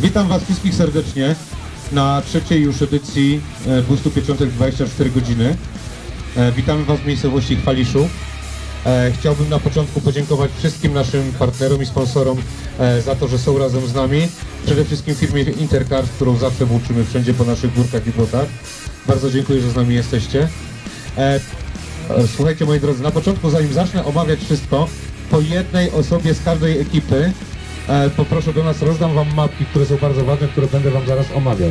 Witam Was wszystkich serdecznie na trzeciej już edycji 200 pieczątek 24 godziny. E, Witamy Was w miejscowości Chwaliszu. E, Chciałbym na początku podziękować wszystkim naszym partnerom i sponsorom e, za to, że są razem z nami. Przede wszystkim firmie Intercar, którą zawsze włóczymy wszędzie po naszych górkach i błotach. Bardzo dziękuję, że z nami jesteście. Słuchajcie moi drodzy, na początku zanim zacznę omawiać wszystko, po jednej osobie z każdej ekipy poproszę do nas, rozdam Wam mapki, które są bardzo ważne, które będę Wam zaraz omawiał.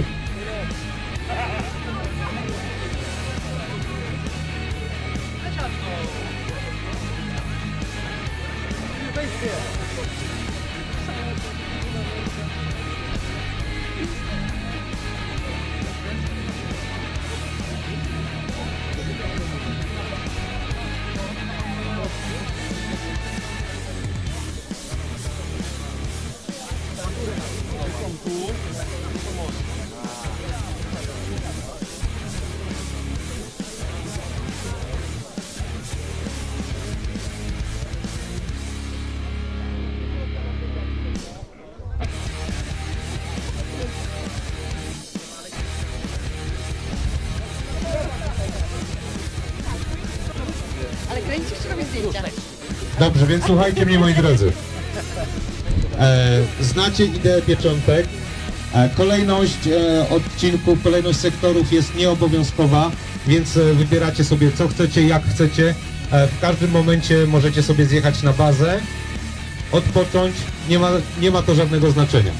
Dobrze, więc słuchajcie mnie moi drodzy. E, znacie ideę pieczątek. E, kolejność e, odcinków, kolejność sektorów jest nieobowiązkowa, więc e, wybieracie sobie co chcecie, jak chcecie. E, w każdym momencie możecie sobie zjechać na bazę, odpocząć, nie ma, nie ma to żadnego znaczenia.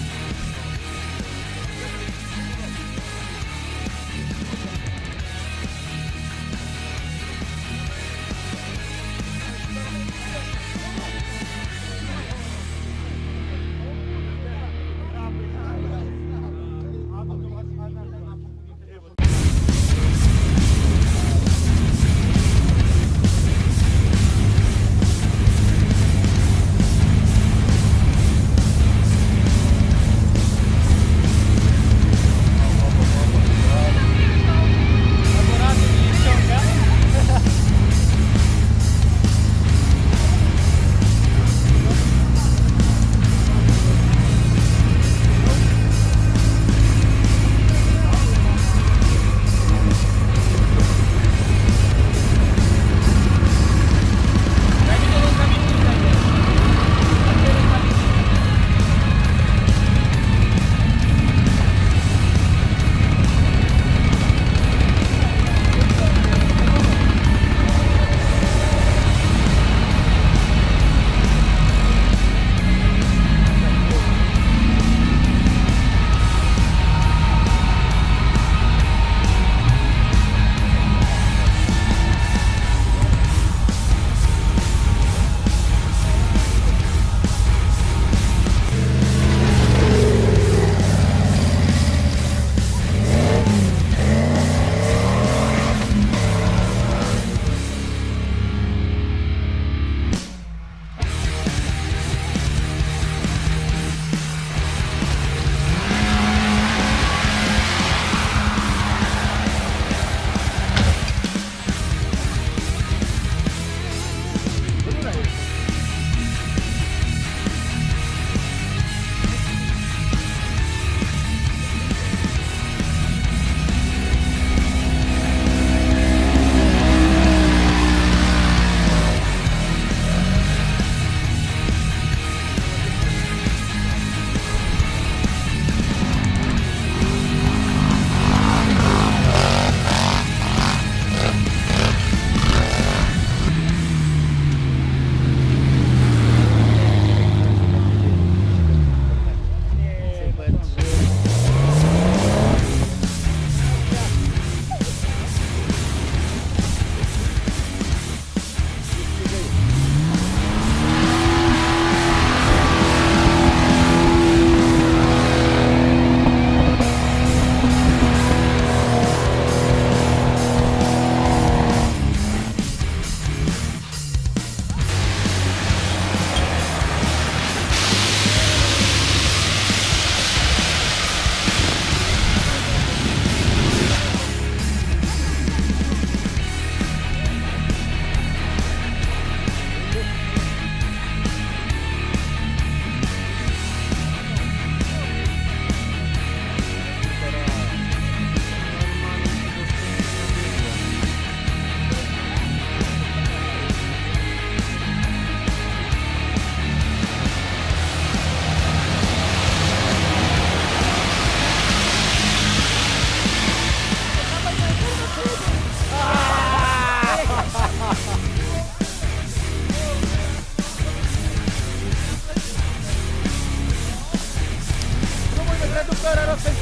do Ferreira sem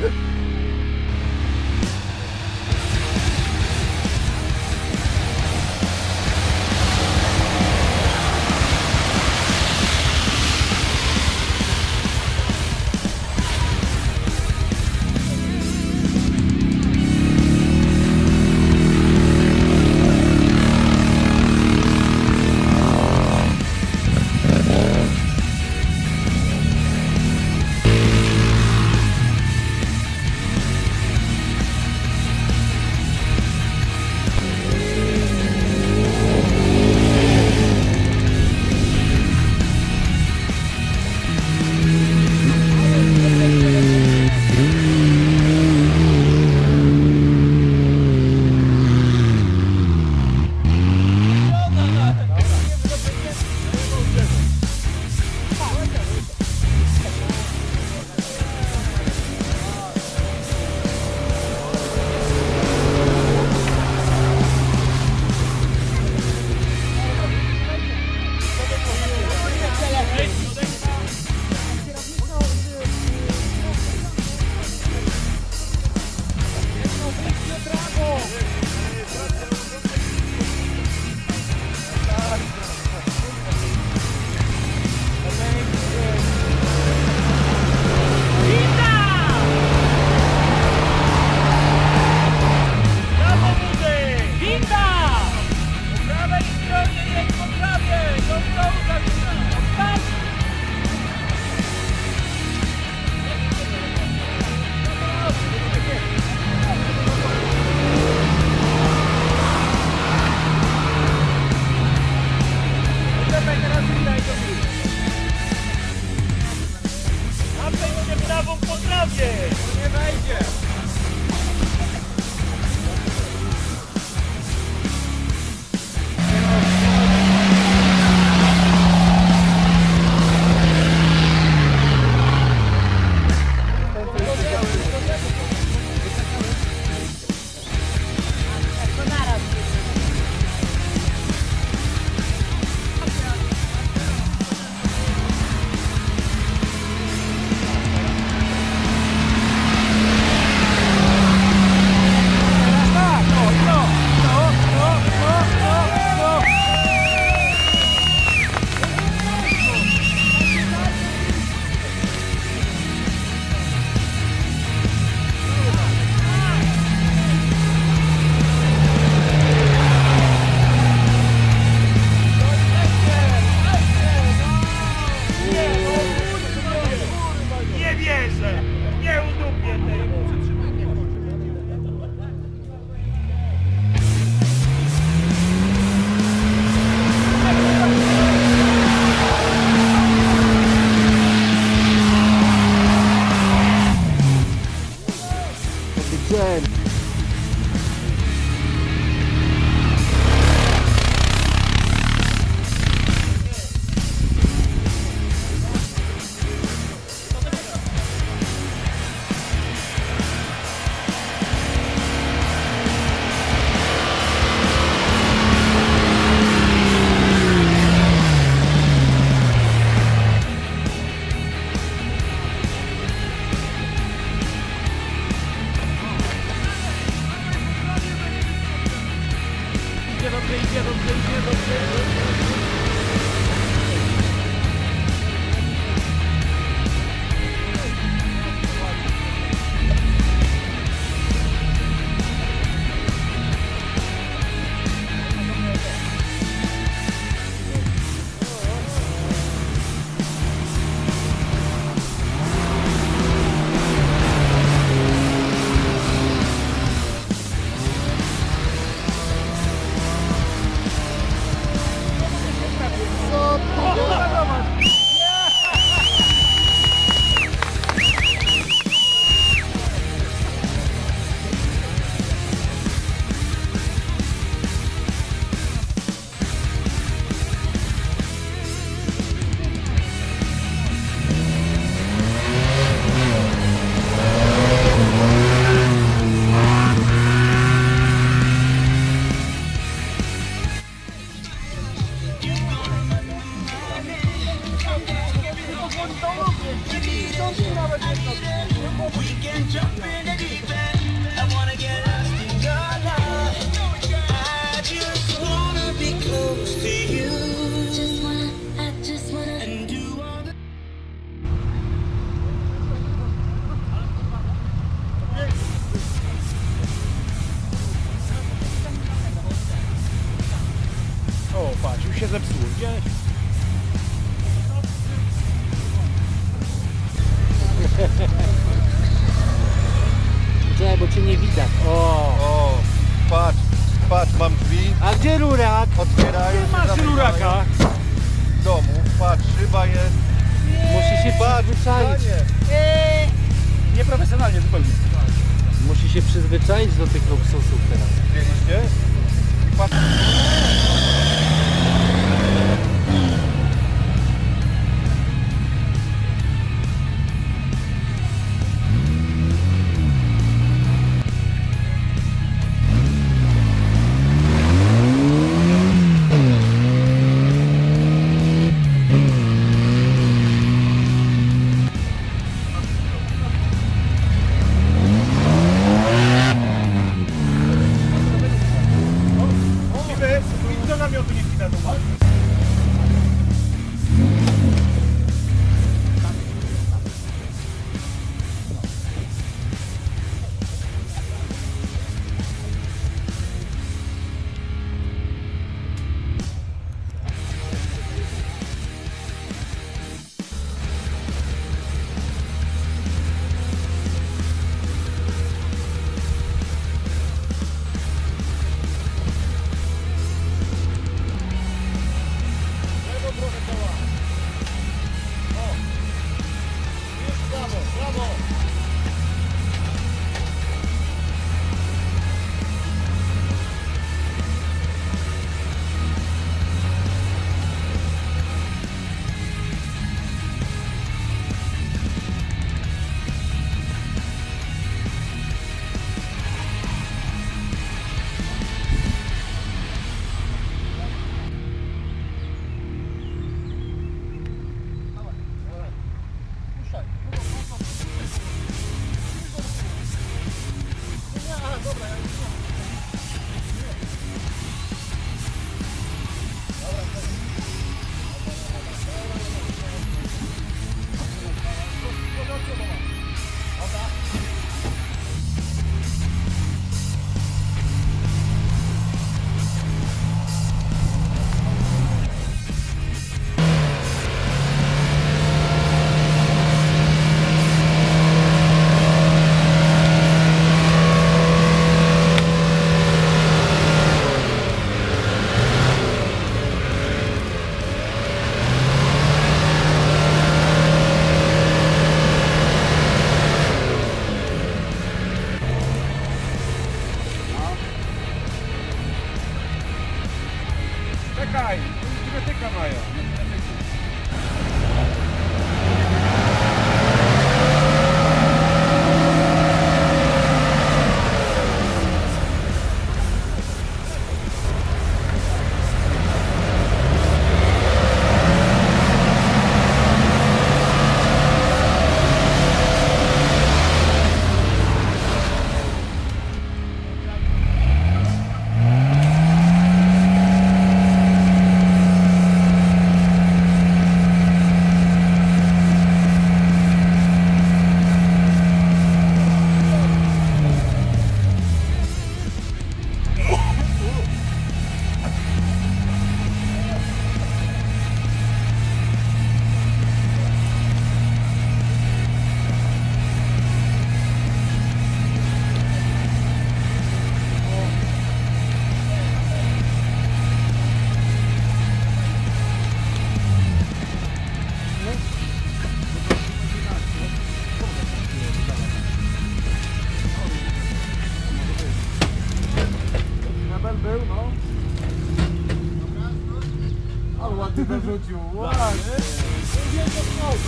good. Yeah. Mam drzwi, A gdzie rurak? otwierają Nie się, masz ruraka. w domu, patrz, szyba jest, Musi się patrz, przyzwyczaić. stanie. Nieprofesjonalnie zupełnie. Musi się przyzwyczaić do tych luksusów teraz. Widzieliście? I patrz,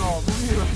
Все, бумируем.